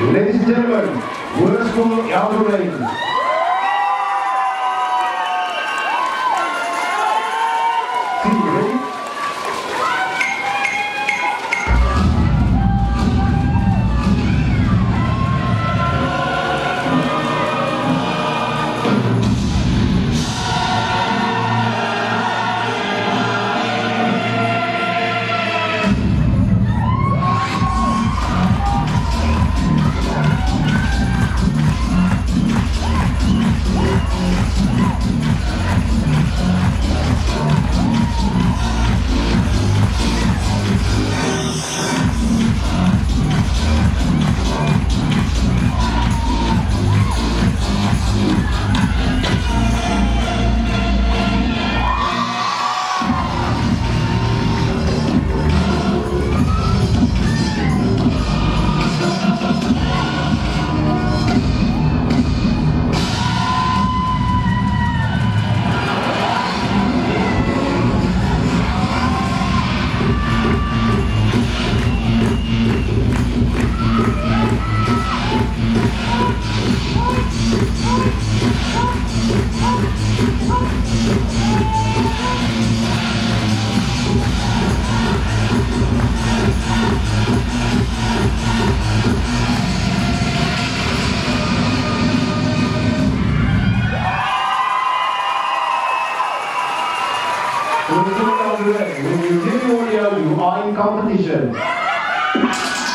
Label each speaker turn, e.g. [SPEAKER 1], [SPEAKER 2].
[SPEAKER 1] Ladies and gentlemen, World School Outer are